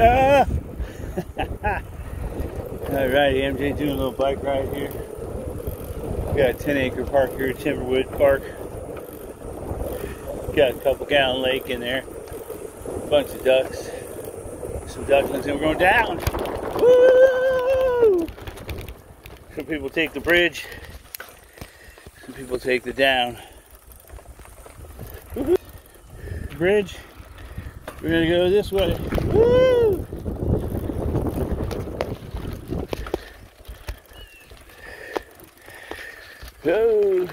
Ah! All right, MJ doing a little bike ride here. We got a 10 acre park here, Timberwood Park. Got a couple gallon lake in there. Bunch of ducks. Some ducklings, and we're going down. Woo! Some people take the bridge. Some people take the down. Bridge. We're gonna go this way. Woo! Go.